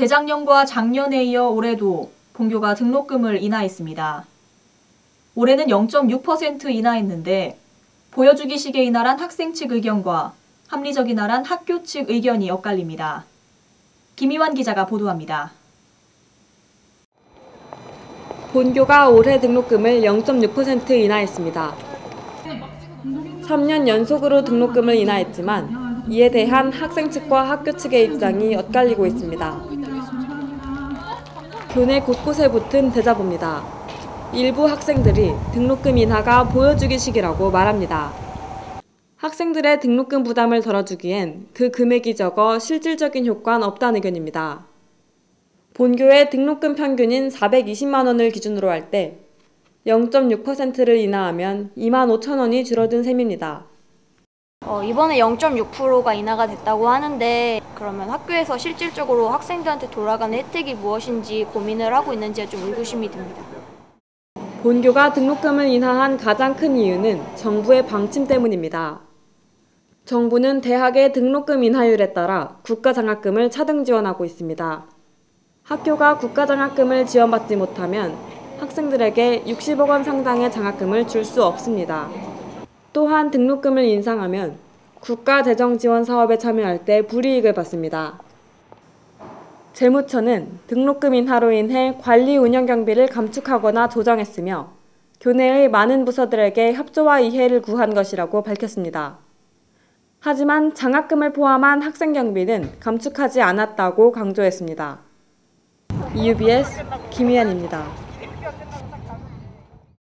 재작년과 작년에 이어 올해도 본교가 등록금을 인하했습니다. 올해는 0.6% 인하했는데 보여주기식의 인하란 학생 측 의견과 합리적 인하란 학교 측 의견이 엇갈립니다. 김희환 기자가 보도합니다. 본교가 올해 등록금을 0.6% 인하했습니다. 3년 연속으로 등록금을 인하했지만 이에 대한 학생 측과 학교 측의 입장이 엇갈리고 있습니다. 교내 곳곳에 붙은 대자보입니다. 일부 학생들이 등록금 인하가 보여주기식이라고 말합니다. 학생들의 등록금 부담을 덜어주기엔 그 금액이 적어 실질적인 효과는 없다는 의견입니다. 본교의 등록금 평균인 420만 원을 기준으로 할 때 0.6%를 인하하면 2만 5천 원이 줄어든 셈입니다. 어, 이번에 0.6%가 인하가 됐다고 하는데 그러면 학교에서 실질적으로 학생들한테 돌아가는 혜택이 무엇인지 고민을 하고 있는지가 좀 의구심이 듭니다. 본교가 등록금을 인하한 가장 큰 이유는 정부의 방침 때문입니다. 정부는 대학의 등록금 인하율에 따라 국가장학금을 차등 지원하고 있습니다. 학교가 국가장학금을 지원받지 못하면 학생들에게 60억 원 상당의 장학금을 줄 수 없습니다. 또한 등록금을 인상하면 국가 재정 지원 사업에 참여할 때 불이익을 받습니다. 재무처는 등록금 인하로 인해 관리 운영 경비를 감축하거나 조정했으며 교내의 많은 부서들에게 협조와 이해를 구한 것이라고 밝혔습니다. 하지만 장학금을 포함한 학생 경비는 감축하지 않았다고 강조했습니다. EUBS 김희연입니다.